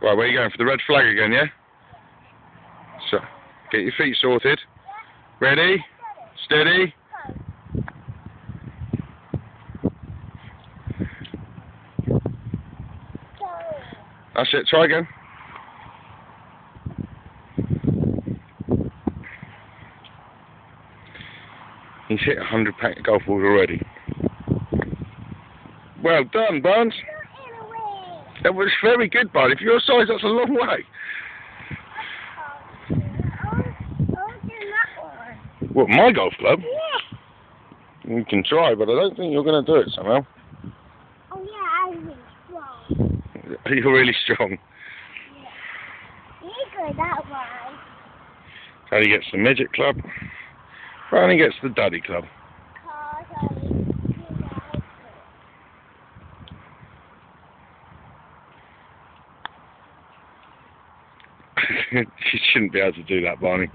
Right, where are you going? For the red flag again, yeah? So, get your feet sorted. Ready? Steady? That's it, try again. He's hit a hundred pack of golf balls already. Well done, Barnes. That was very good, bud. If your size, that's a long way. What, my golf club? Yeah. You can try, but I don't think you're going to do it somehow. Oh yeah, I'm really strong. You're really strong. You go that way. Daddy gets the midget club. Barney gets the daddy club. You shouldn't be able to do that, Barney.